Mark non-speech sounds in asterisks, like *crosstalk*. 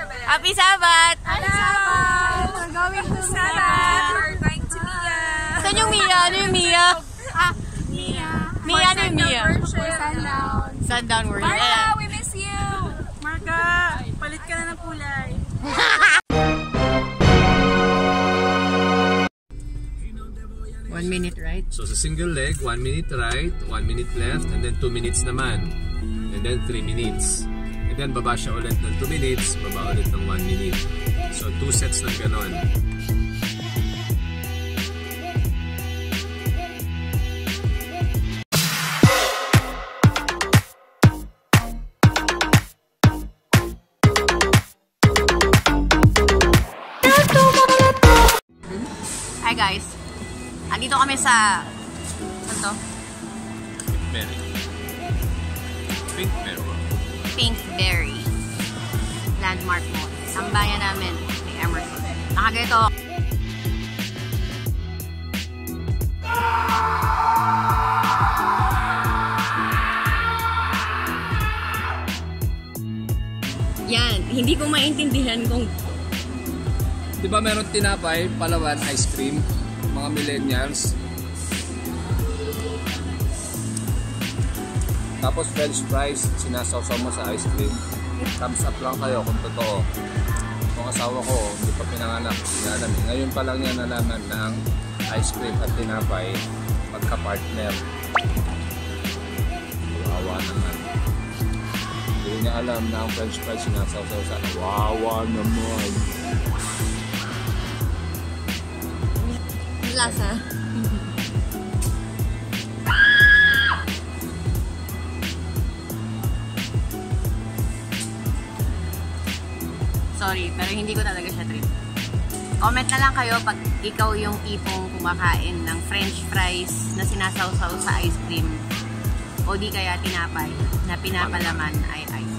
Happy Sabat! Hello! We're going to Sabat. We're going to Mia. Saan yung Mia? Ano yung Mia? Ah, Mia. Mia, ano yung Mia? Sundown. Sundown World. Marga, we miss you! Marga, palit ka na ng kulay. *laughs* One minute, right? So sa single leg, 1 minute right, 1 minute left, and then 2 minutes naman. And then 3 minutes. Then baba siya ulit ng 2 minutes, baba ulit ng 1 minute. So 2 sets ng ganon. Hi guys. Andito kami sa... Ano to? Mary. Pink Mary. Pinkberry. Landmark Mall. Ang bayan namin ni Emerson. Nakagito. Yan. Hindi ko maintindihan kung Di ba meron tinapay, palawan, ice cream, mga millennials. Tapos french fries, sinasawsaw mo sa ice cream. Thumbs up lang kayo kung totoo. Kung asawa ko, hindi pa pinanganak, hindi. Ngayon pa lang niya nalaman na ang ice cream at tinapay magka-partner. Wawa naman. Hindi niya alam na ang french fries sinasawsaw sa wawa naman. lasa. Sorry, pero hindi ko talaga siya trip. Comment na lang kayo pag ikaw yung tipong kumakain ng french fries na sinasawsaw sa ice cream o di kaya tinapay na pinapalaman ay ice.